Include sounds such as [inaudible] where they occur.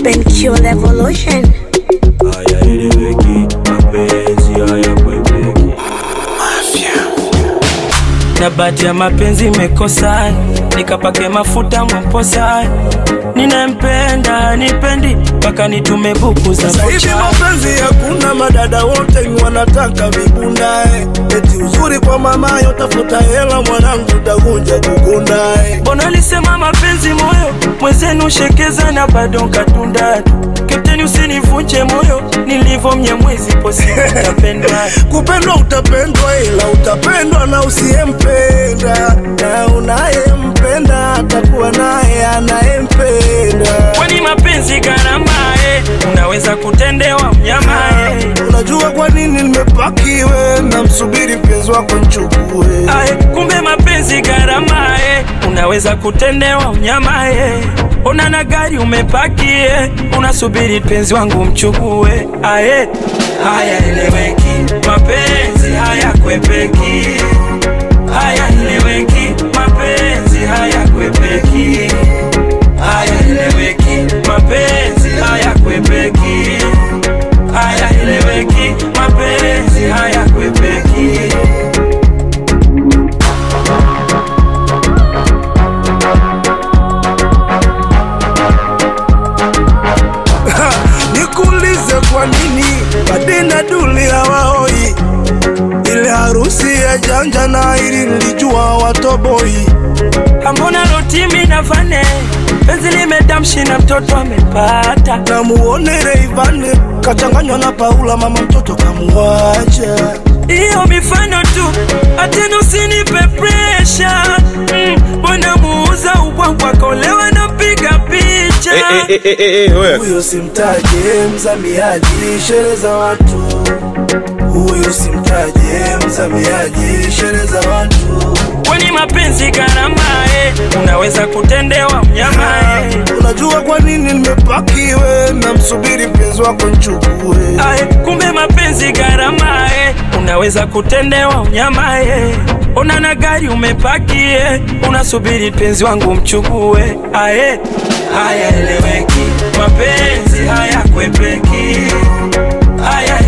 spiritual evolution. Na bahati ya mapenzi imekosa, nikapake mafuta mwamposa, ninempenda nipendi mpaka nitume buku za hivi mapenzi hakuna, madada wote ni wanataka vibundae, eti uzuri kwa mamayo, tafuta hela mwanangu, utakuja kukundae. Mbona lisema mapenzi moyo mwezenu shekeza na bado nkatunda Kapteni usinivunje moyo nilivyo mnyamwezi posi. Utapendwa. [laughs] Kupendwa utapendwa, ila utapendwa na usiyempenda, na unayempenda atakuwa naye anayempenda. Kwani mapenzi garamae eh, unaweza kutendewa mnyama eh. Unajua kwa nini nimepakiwe na msubiri mpenzi wako nchukue? Kumbe mapenzi garamae eh, unaweza kutendewa mnyama eh. Na gari umepakie, unasubiri penzi wangu mchukue. Ae, haya eleweki, mapenzi haya kwepeki, ya janja na hili nilijua watoboi. Ambona lotimi na vane? Penzi limedamshi na mtoto amepata. Na muone reivane kachanganywa na Paula, mama mtoto kamuwacha hiyo mifano tu, atena usinipe presha mbona muuza ubwabwa kolewa na pika picha. Huyo simtaje, mzamiaji shere za watu. Huyo simtaje, mzamiaji shere za watu. kwani mapenzi karama eh, unaweza kutendewa mnyama eh. Unajua kwa nini nimepakiwe na msubiri mpenzi wako nchukue? Ae, kumbe mapenzi karama eh, unaweza kutendewa mnyama eh. Ona na gari umepaki eh, unasubiri penzi wangu mchukue. Ae, haya eleweki, mapenzi haya kwepeki, haya